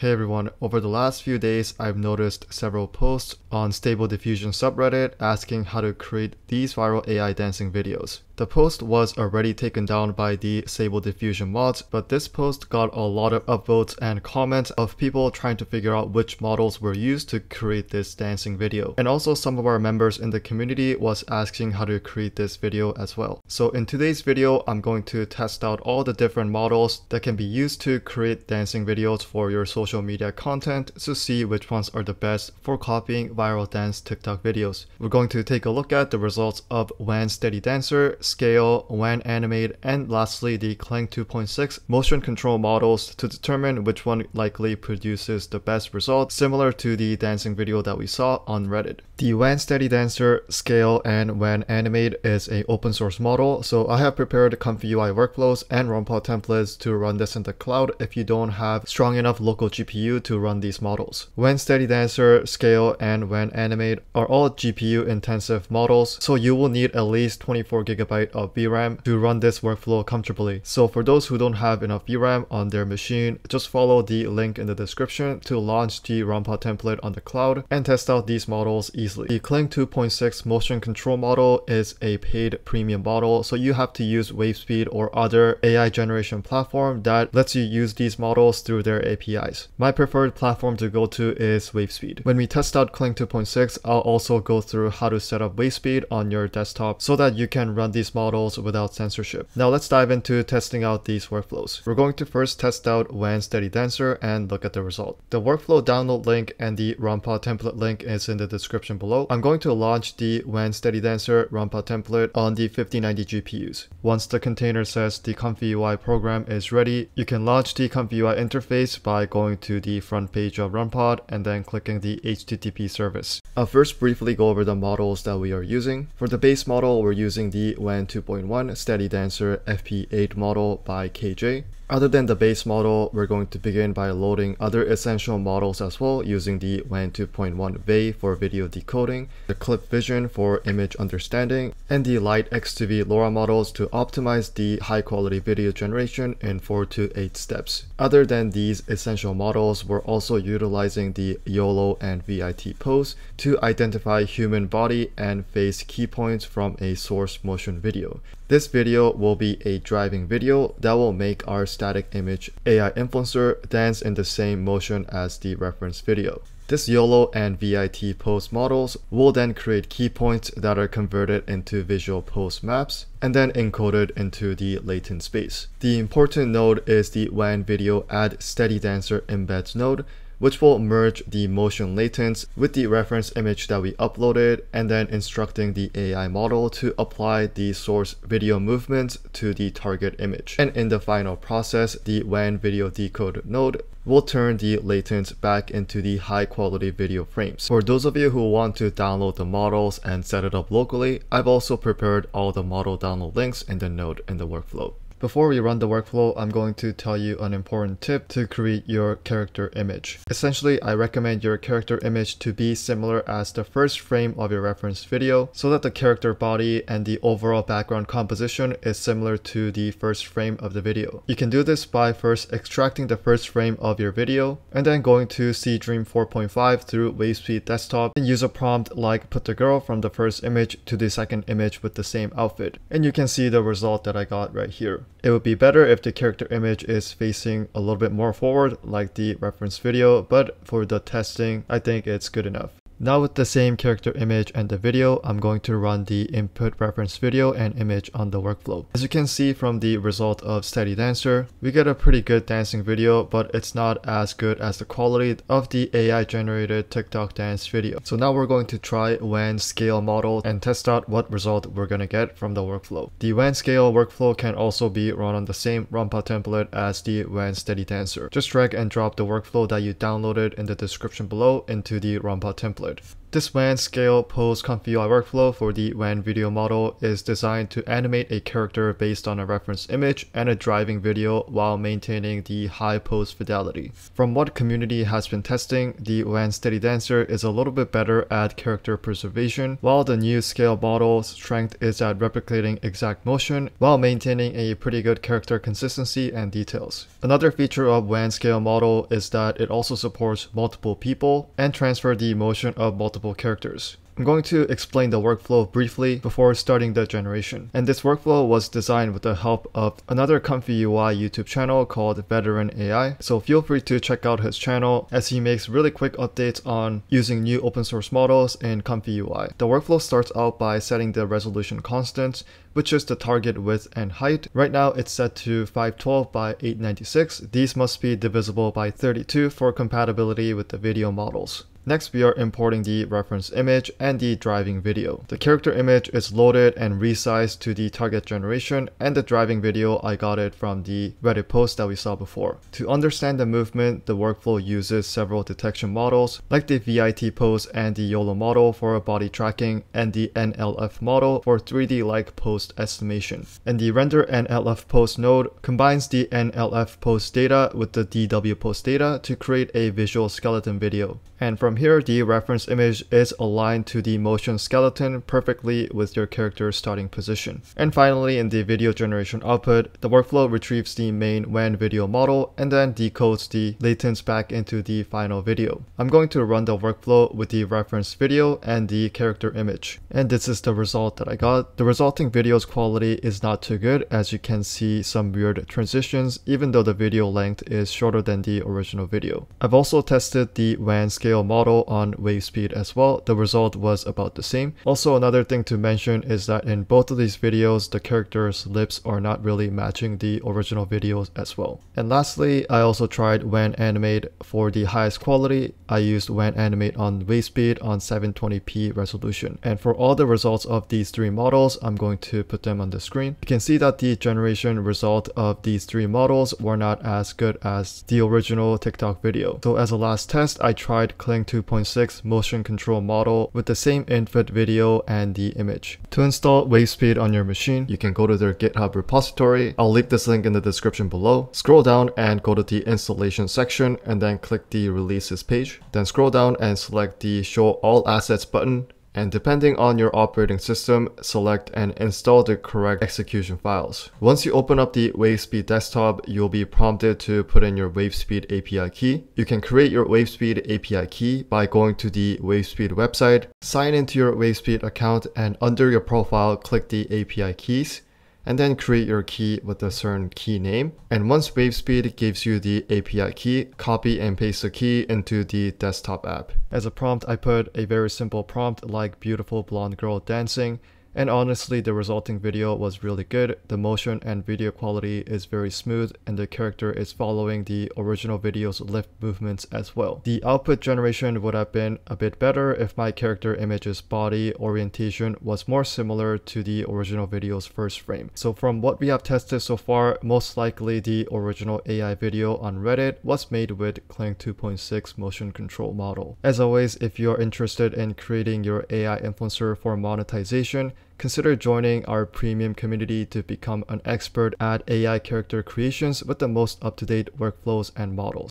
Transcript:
Hey everyone, over the last few days I've noticed several posts on Stable Diffusion subreddit asking how to create these viral AI dancing videos. The post was already taken down by the Stable Diffusion mods, but this post got a lot of upvotes and comments of people trying to figure out which models were used to create this dancing video. And also some of our members in the community was asking how to create this video as well. So in today's video, I'm going to test out all the different models that can be used to create dancing videos for your social media content to see which ones are the best for copying viral dance TikTok videos. We're going to take a look at the results of WAN Steady Dancer, Scail, WAN animate, and lastly the Kling 2.6 motion control models to determine which one likely produces the best result, similar to the dancing video that we saw on Reddit. The WAN Steady Dancer, Scail, and WAN Animate is a open source model, so I have prepared Comfy UI workflows and RunPod templates to run this in the cloud if you don't have strong enough local GPU to run these models. WAN Steady Dancer, Scail, and WAN Animate are all GPU intensive models, so you will need at least 24GB of VRAM to run this workflow comfortably. So for those who don't have enough VRAM on their machine, just follow the link in the description to launch the RunPod template on the cloud and test out these models easily. The Kling 2.6 motion control model is a paid premium model, so you have to use Wavespeed or other AI generation platform that lets you use these models through their APIs. My preferred platform to go to is Wavespeed. When we test out Kling 2.6, I'll also go through how to set up Wavespeed on your desktop so that you can run these models without censorship. Now let's dive into testing out these workflows. We're going to first test out WAN Steady Dancer and look at the result. The workflow download link and the RunPod template link is in the description below. I'm going to launch the WAN Steady Dancer RunPod template on the 5090 GPUs. Once the container says the Comfy UI program is ready, you can launch the Comfy UI interface by going to the front page of RunPod and then clicking the HTTP service. I'll first briefly go over the models that we are using. For the base model, we're using the WAN 2.1 Steady Dancer FP8 model by KJ. Other than the base model, we're going to begin by loading other essential models as well using the WAN 2.1 VAE for video decoding, the Clip Vision for image understanding, and the Light X2V LoRa models to optimize the high quality video generation in 4 to 8 steps. Other than these essential models, we're also utilizing the YOLO and VIT pose to identify human body and face key points from a source motion video. This video will be a driving video that will make our static image AI influencer dance in the same motion as the reference video. This YOLO and VIT pose models will then create key points that are converted into visual pose maps and then encoded into the latent space. The important node is the WAN video add steady dancer embeds node which will merge the motion latents with the reference image that we uploaded and then instructing the AI model to apply the source video movements to the target image. And in the final process, the WAN video decode node will turn the latents back into the high quality video frames. For those of you who want to download the models and set it up locally, I've also prepared all the model download links in the node in the workflow. Before we run the workflow, I'm going to tell you an important tip to create your character image. Essentially, I recommend your character image to be similar as the first frame of your reference video so that the character body and the overall background composition is similar to the first frame of the video. You can do this by first extracting the first frame of your video and then going to Seedream 4.5 through Wavespeed desktop and use a prompt like put the girl from the first image to the second image with the same outfit. And you can see the result that I got right here. It would be better if the character image is facing a little bit more forward like the reference video, but for the testing, I think it's good enough. Now with the same character image and the video, I'm going to run the input reference video and image on the workflow. As you can see from the result of Steady Dancer, we get a pretty good dancing video, but it's not as good as the quality of the AI generated TikTok dance video. So now we're going to try WAN Scail model and test out what result we're going to get from the workflow. The WAN Scail workflow can also be run on the same RunPod template as the WAN Steady Dancer. Just drag and drop the workflow that you downloaded in the description below into the RunPod template episode. This WAN Scail pose UI workflow for the WAN video model is designed to animate a character based on a reference image and a driving video while maintaining the high pose fidelity. From what community has been testing, the WAN Steady Dancer is a little bit better at character preservation, while the new Scail model's strength is at replicating exact motion while maintaining a pretty good character consistency and details. Another feature of WAN Scail model is that it also supports multiple people and transfer the motion of multiple multiple characters. I'm going to explain the workflow briefly before starting the generation. And this workflow was designed with the help of another Comfy UI YouTube channel called Veteran AI. So feel free to check out his channel as he makes really quick updates on using new open source models in Comfy UI. The workflow starts out by setting the resolution constant, which is the target width and height. Right now it's set to 512 by 896. These must be divisible by 32 for compatibility with the video models. Next, we are importing the reference image and the driving video. The character image is loaded and resized to the target generation and the driving video I got it from the Reddit post that we saw before. To understand the movement, the workflow uses several detection models like the VIT pose and the YOLO model for body tracking and the NLF model for 3D-like pose estimation. And the render NLF pose node combines the NLF pose data with the DW pose data to create a visual skeleton video. And from here, the reference image is aligned to the motion skeleton perfectly with your character's starting position. And finally, in the video generation output, the workflow retrieves the main WAN video model and then decodes the latents back into the final video. I'm going to run the workflow with the reference video and the character image. And this is the result that I got. The resulting video's quality is not too good as you can see some weird transitions even though the video length is shorter than the original video. I've also tested the WAN Scail Scail on WaveSpeed as well, the result was about the same. Also another thing to mention is that in both of these videos, the characters' lips are not really matching the original videos as well. And lastly, I also tried WAN Animate for the highest quality. I used WAN Animate on WaveSpeed on 720p resolution. And for all the results of these three models, I'm going to put them on the screen. You can see that the generation result of these three models were not as good as the original TikTok video. So as a last test, I tried Kling 2.6 motion control model with the same input video and the image. To install WaveSpeed on your machine, you can go to their GitHub repository. I'll leave this link in the description below. Scroll down and go to the installation section and then click the releases page. Then scroll down and select the show all assets button and depending on your operating system, select and install the correct execution files. Once you open up the WaveSpeed desktop, you'll be prompted to put in your WaveSpeed API key. You can create your WaveSpeed API key by going to the WaveSpeed website, sign into your WaveSpeed account, and under your profile, click the API keys and then create your key with a certain key name. And once WaveSpeed gives you the API key, copy and paste the key into the desktop app. As a prompt, I put a very simple prompt like beautiful blonde girl dancing and honestly, the resulting video was really good. The motion and video quality is very smooth and the character is following the original video's lift movements as well. The output generation would have been a bit better if my character image's body orientation was more similar to the original video's first frame. So from what we have tested so far, most likely the original AI video on Reddit was made with Kling 2.6 motion control model. As always, if you're interested in creating your AI influencer for monetization, consider joining our premium community to become an expert at AI character creations with the most up-to-date workflows and models.